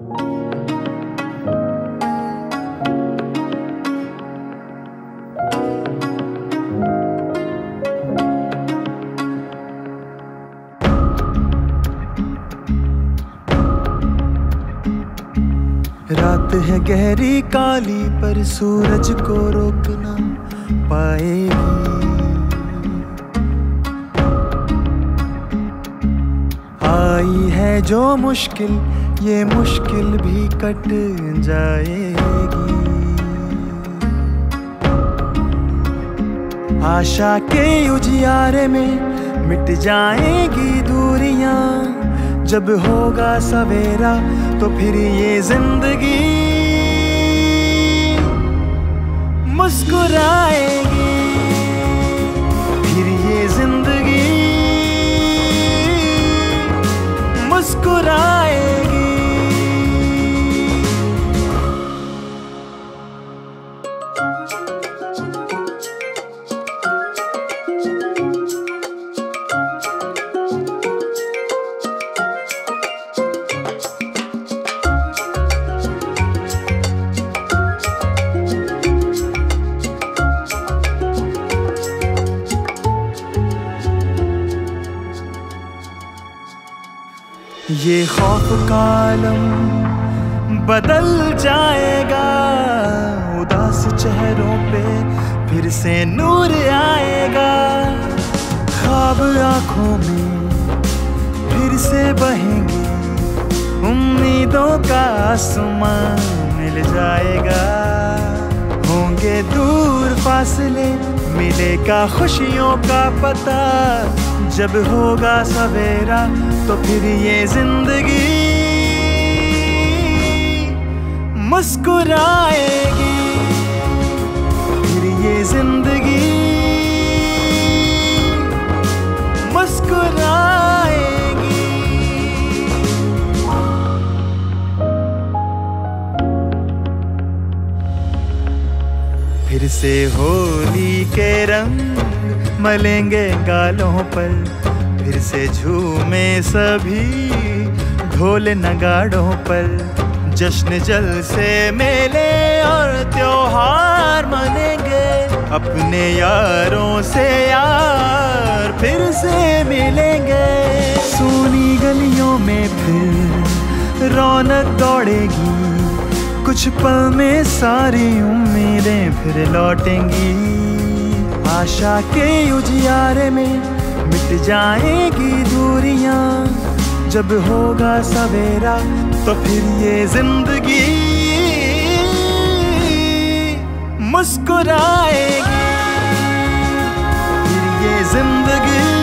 रात है गहरी काली पर सूरज को रोकना पाएगी। आई है जो मुश्किल ये मुश्किल भी कट जाएगी। आशा के उजियारे में मिट जाएगी दूरियाँ। जब होगा सवेरा तो फिर ये ज़िंदगी मुस्कुराएगी। ये खौफ कालम बदल जाएगा। उदास चेहरों पे फिर से नूर आएगा। खाब आँखों में फिर से बहेंगे। उम्मीदों का आसमान मिल जाएगा। होंगे दूर फासले, मिलेगा खुशियों का पता। जब होगा सवेरा तो फिर ये ज़िंदगी मुस्कुराएगी। फिर ये ज़िंदगी मुस्कुराएगी। फिर से होली के रंग मलेंगे गालों पर। फिर से झूमे सभी ढोल नगाड़ों पर। जश्न जल से मेले और त्योहार मनेंगे। अपने यारों से यार फिर से मिलेंगे। सोनी गलियों में फिर रौनक दौड़ेगी। कुछ पल में सारी उम्मीदें फिर लौटेंगी। आशा के उजियारे में मिट जाएगी दूरियाँ। जब होगा सवेरा तो फिर ये ज़िंदगी मुस्कुराएगी। फिर ये ज़िंदगी